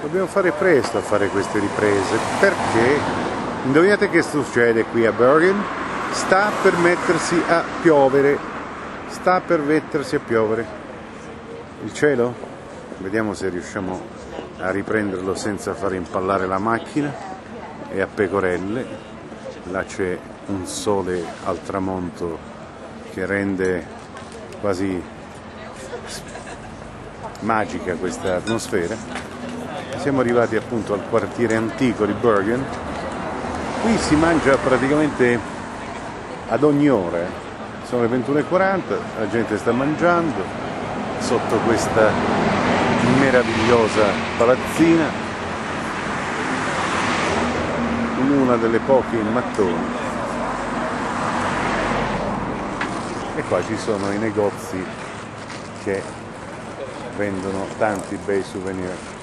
Dobbiamo fare presto a fare queste riprese perché indovinate che succede qui a Bergen? Sta per mettersi a piovere. Sta per mettersi a piovere. Il cielo? Vediamo se riusciamo a riprenderlo senza far impallare la macchina. È a pecorelle. Là c'è un sole al tramonto che rende quasi magica questa atmosfera siamo arrivati appunto al quartiere antico di Bergen. Qui si mangia praticamente ad ogni ora. Sono le 21.40 la gente sta mangiando sotto questa meravigliosa palazzina in una delle poche mattoni. E qua ci sono i negozi che vendono tanti bei souvenir